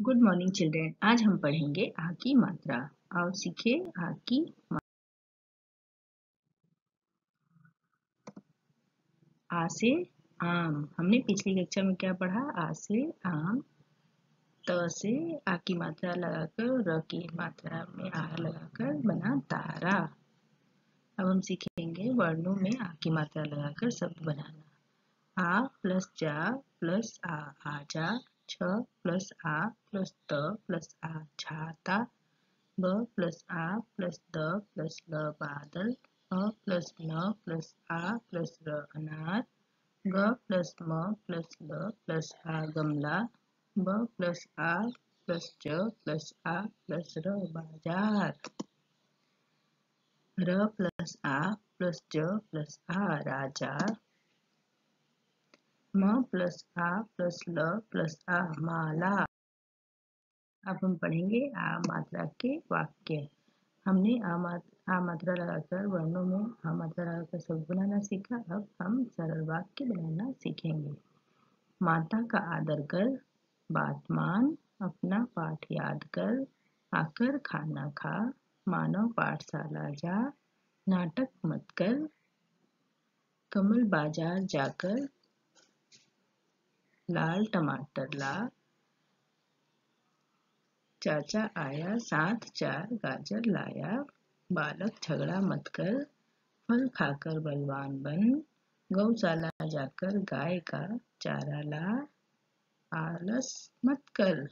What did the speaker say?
Good morning children आज हम पढ़ेंगे आ की मात्रा। आओ सीखे आ की आ से आम। हमने पिछली कक्षा में क्या पढ़ा? आ से आम, त से आ की मात्रा लगाकर, र की मात्रा में आ लगाकर बना तारा। अब हम सीखेंगे वर्णों में आ की मात्रा लगाकर शब्द बनाना। आ प्लस जा प्लस आ आजा छ प्लस आ प्लस त प्लस आ छाता ब प्लस आ प्लस द प्लस ल बादल अ प्लस न प्लस आ प्लस र अनार ग प्लस म प्लस ल प्लस आ गमला ब प्लस आ प्लस ज प्लस आ प्लस र बाज़ार र प्लस आ प्लस ज प्लस आ राजा म प्लस आ प्लस ल प्लस आ माला अब हम पढ़ेंगे आ मात्रा के वाक्य। हमने आ मात्रा लगाकर वर्णों में आ मात्रा लगाकर शब्द बनाना सीखा। अब हम सरल वाक्य बनाना सीखेंगे। माता का आदर कर, बात मान, अपना पाठ याद कर, आकर खाना खा, मानव पाठशाला जा, नाटक मत कर, कमल बाज़ार जाकर लाल टमाटर ला। चाचा आया, साथ चार गाजर लाया। बालक झगड़ा मत कर, फल खाकर बलवान बन। गौशाला जाकर गाय का चारा ला। आलस मत कर।